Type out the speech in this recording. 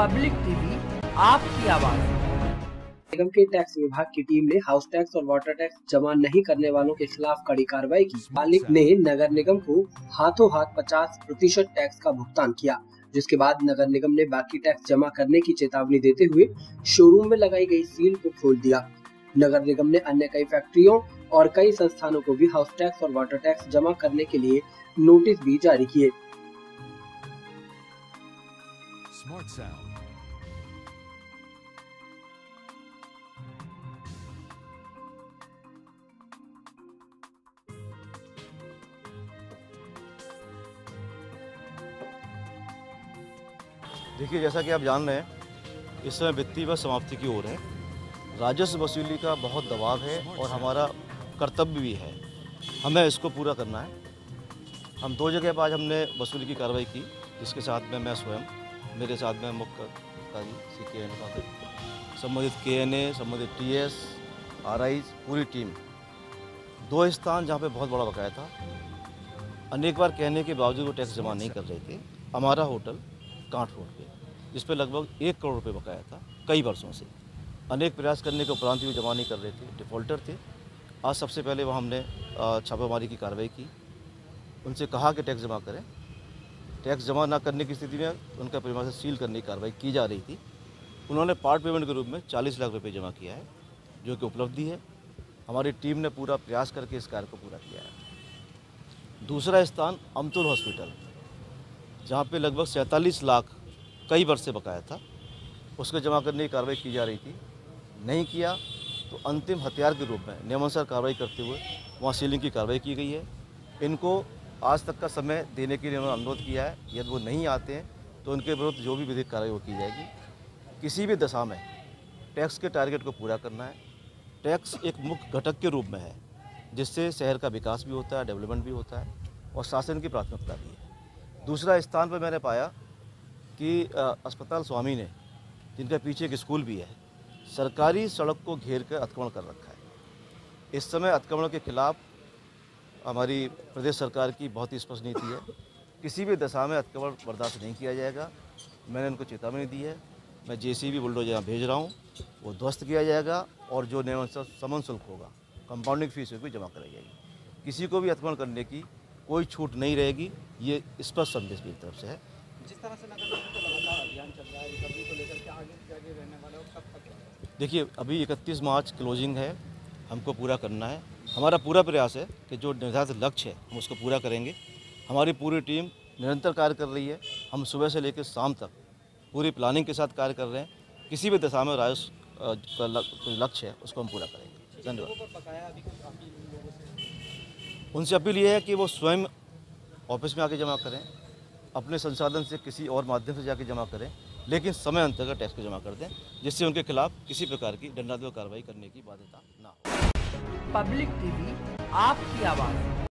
Public TV आपकी आवाज़। निगम के टैक्स विभाग की टीम ने हाउस टैक्स और वाटर टैक्स जमा नहीं करने वालों के खिलाफ कड़ी कार्रवाई की। मालिक ने नगर निगम को हाथों हाथ 50 प्रतिशत टैक्स का भुगतान किया जिसके बाद नगर निगम ने बाकी टैक्स जमा करने की चेतावनी देते हुए शोरूम में लगाई गई सील को खोल दिया। नगर निगम ने अन्य कई फैक्ट्रियों और कई संस्थानों को भी हाउस टैक्स और वाटर टैक्स जमा करने के लिए नोटिस भी जारी किए। Smart Sound. देखिए, जैसा कि आप जान रहे हैं, इस समय वित्तीय व समाप्ति की ओर है। राजस्व वसूली का बहुत दबाव है और हमारा कर्तव्य भी है। हमें इसको पूरा करना है। हम दो जगह पर आज हमने वसूली की कार्रवाई की, जिसके साथ में मैं स्वयं, मेरे साथ में मुख्य अधिकारी सी के एन का संबंधित के एन ए संबंधित टी एस आर आई पूरी टीम। दो स्थान जहाँ पे बहुत बड़ा बकाया था। अनेक बार कहने के बावजूद वो टैक्स जमा नहीं कर रहे थे। हमारा होटल कांठ रोड पे, जिस पे लगभग एक करोड़ रुपए बकाया था, कई वर्षों से। अनेक प्रयास करने के उपरांत भी जमा नहीं कर रहे थे, डिफ़ॉल्टर थे। आज सबसे पहले वहाँ हमने छापेमारी की कार्रवाई की। उनसे कहा कि टैक्स जमा करें। टैक्स जमा ना करने की स्थिति में उनका परिवार से सील करने की कार्रवाई की जा रही थी। उन्होंने पार्ट पेमेंट के रूप में 40 लाख रुपए जमा किया है, जो कि उपलब्धि है। हमारी टीम ने पूरा प्रयास करके इस कार्य को पूरा किया है। दूसरा स्थान अमतुल हॉस्पिटल। जहाँ पे लगभग सैंतालीस लाख कई वर्ष से बकाया था, उसको जमा करने की कार्रवाई की जा रही थी। नहीं किया तो अंतिम हथियार के रूप में, नियमानुसार कार्रवाई करते हुए वहाँ सीलिंग की कार्रवाई की गई है। इनको आज तक का समय देने के लिए उन्होंने अनुरोध किया है, यदि वो नहीं आते हैं तो उनके विरुद्ध जो भी विधिक कार्रवाई वो की जाएगी। किसी भी दशा में टैक्स के टारगेट को पूरा करना है। टैक्स एक मुख्य घटक के रूप में है, जिससे शहर का विकास भी होता है, डेवलपमेंट भी होता है, और शासन की प्राथमिकता भी है। दूसरा स्थान पर मैंने पाया कि अस्पताल स्वामी ने, जिनके पीछे एक स्कूल भी है, सरकारी सड़क को घेर कर अतिक्रमण कर रखा है। इस समय अतिक्रमण के खिलाफ हमारी प्रदेश सरकार की बहुत ही स्पष्ट नीति है। किसी भी दशा में अतिक्रमण बर्दाश्त नहीं किया जाएगा। मैंने उनको चेतावनी दी है। मैं जे सी बी बुलडोजर भेज रहा हूँ। वो ध्वस्त किया जाएगा और जो नियमानुसार समन शुल्क होगा, कंपाउंडिंग फ़ीस होगी जमा कराई जाएगी। किसी को भी अतिक्रमण करने की कोई छूट नहीं रहेगी ये स्पष्ट संदेश मेरी तरफ़ से है। जिस तरह से? देखिए अभी 31 मार्च क्लोजिंग है हमको पूरा करना है। हमारा पूरा प्रयास है कि जो निर्धारित लक्ष्य है हम उसको पूरा करेंगे। हमारी पूरी टीम निरंतर कार्य कर रही है। हम सुबह से लेकर शाम तक पूरी प्लानिंग के साथ कार्य कर रहे हैं। किसी भी दशा में राजस्व का लक्ष्य है उसको हम पूरा करेंगे। धन्यवाद लोगों पर बकाया अभी कुछ अपील उन लोगों से उनसे अपील ये है कि वो स्वयं ऑफ़िस में आके जमा करें, अपने संसाधन से किसी और माध्यम से जाके जमा करें, लेकिन समय अंतर्गत टैक्स को जमा कर दें, जिससे उनके खिलाफ किसी प्रकार की दंडात्मक कार्रवाई करने की बाध्यता ना हो। पब्लिक टीवी, आपकी आवाज़।